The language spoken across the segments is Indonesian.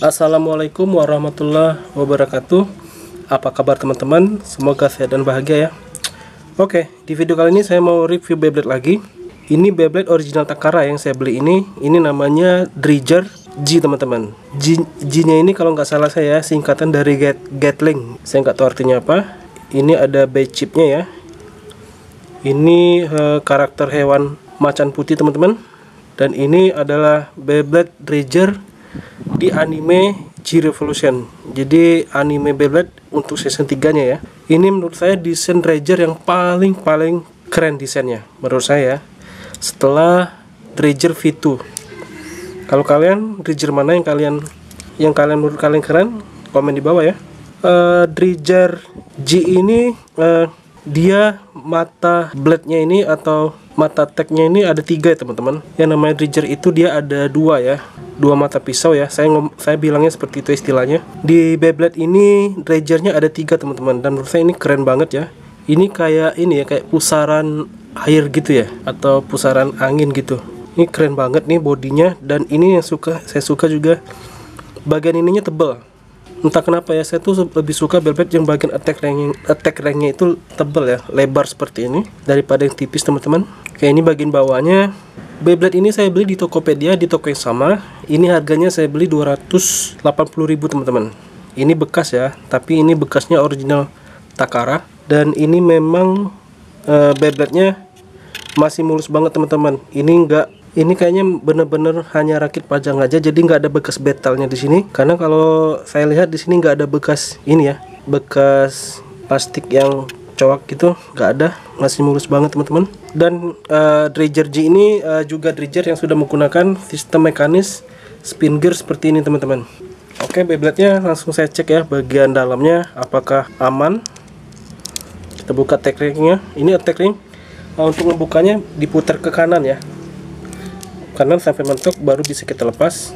Assalamualaikum warahmatullahi wabarakatuh. Apa kabar teman-teman? Semoga sehat dan bahagia ya. Oke, di video kali ini saya mau review Beyblade lagi. Ini Beyblade original Takara yang saya beli ini. Ini namanya Dredger G teman-teman G, G nya ini kalau nggak salah saya singkatan dari Get, Gatling Saya nggak tahu artinya apa Ini ada bay chipnya ya Ini uh, karakter hewan macan putih teman-teman Dan ini adalah Beyblade Dredger di anime G Revolution. Jadi anime Beyblade untuk season 3 nya ya. Ini menurut saya desain Ranger yang paling paling keren desainnya menurut saya. Setelah Ranger V2. Kalau kalian Ranger mana yang kalian yang kalian menurut kalian keren? Komen di bawah ya. Uh, Dredger G ini uh, dia mata blade-nya ini atau mata tag-nya ini ada tiga ya teman-teman. Yang namanya Dredger itu dia ada dua ya dua mata pisau ya saya ngom saya bilangnya seperti itu istilahnya di Beyblade ini Dredgernya ada tiga teman-teman dan menurut saya ini keren banget ya ini kayak ini ya kayak pusaran air gitu ya atau pusaran angin gitu ini keren banget nih bodinya dan ini yang suka saya suka juga bagian ininya tebal entah kenapa ya saya tuh lebih suka Beyblade yang bagian attack rank attack ranknya itu tebal ya lebar seperti ini daripada yang tipis teman-teman kayak ini bagian bawahnya Beyblade ini saya beli di Tokopedia di toko yang sama. Ini harganya saya beli 280.000 teman-teman. Ini bekas ya, tapi ini bekasnya original Takara dan ini memang uh, Beyblade-nya masih mulus banget teman-teman. Ini enggak ini kayaknya bener-bener hanya rakit pajang aja jadi nggak ada bekas betalnya di sini. Karena kalau saya lihat di sini nggak ada bekas ini ya bekas plastik yang cowok gitu nggak ada. Masih mulus banget teman-teman. Dan uh, Dredger G ini uh, juga Dredger yang sudah menggunakan sistem mekanis spin gear seperti ini teman-teman. Oke Beyblade nya langsung saya cek ya bagian dalamnya apakah aman. Kita buka attack ringnya. Ini attack ring uh, untuk membukanya diputar ke kanan ya kanan sampai mentok baru bisa kita lepas.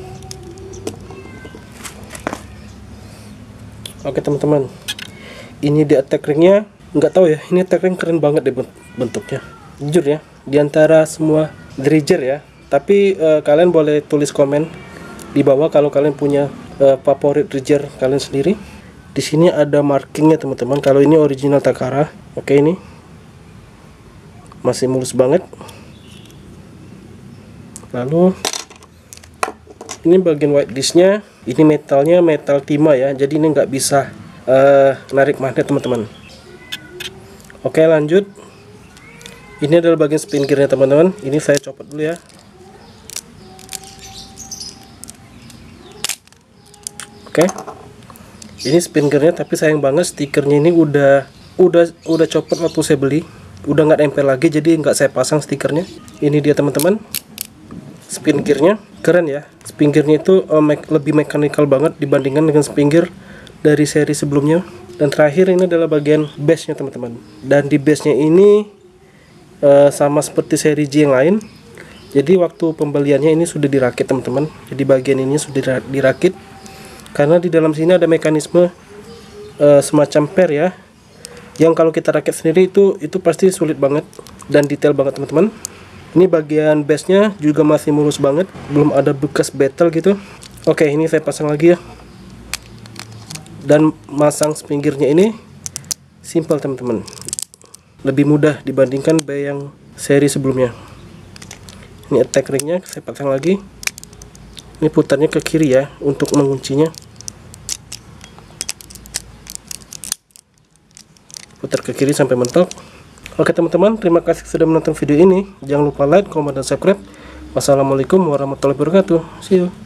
Oke teman-teman. Ini di attack ringnya. Nggak tahu ya ini tagline keren banget deh bentuknya. Jujur ya di antara semua dredger ya. Tapi uh, kalian boleh tulis komen di bawah kalau kalian punya uh, favorit dredger kalian sendiri. Di sini ada markingnya teman-teman. Kalau ini original Takara oke ini. Masih mulus banget lalu ini bagian white disknya ini metalnya metal timah ya jadi ini nggak bisa uh, narik magnet teman-teman. Oke lanjut. Ini adalah bagian spin gearnya teman-teman. Ini saya copot dulu ya. Oke. Ini spin gearnya tapi sayang banget stikernya ini udah Udah udah copot waktu saya beli. Udah nggak nempel lagi jadi nggak saya pasang stikernya. Ini dia teman-teman Spin gearnya keren ya. Spin gearnya itu uh, me lebih mekanikal banget dibandingkan dengan spin gear dari seri sebelumnya. Dan terakhir ini adalah bagian base nya teman-teman. Dan di base nya ini uh, sama seperti seri G yang lain. Jadi waktu pembeliannya ini sudah dirakit teman-teman. Jadi bagian ini sudah dirakit. Karena di dalam sini ada mekanisme uh, semacam per ya. Yang kalau kita rakit sendiri itu itu pasti sulit banget dan detail banget teman-teman ini bagian base nya juga masih mulus banget. Belum ada bekas battle gitu. Oke ini saya pasang lagi ya. Dan masang pinggirnya ini. Simple teman-teman. Lebih mudah dibandingkan bay yang seri sebelumnya. Ini attack ringnya saya pasang lagi. Ini putarnya ke kiri ya untuk menguncinya. Putar ke kiri sampai mentok oke teman-teman terima kasih sudah menonton video ini. Jangan lupa like, comment, dan subscribe. Wassalamualaikum warahmatullahi wabarakatuh. See you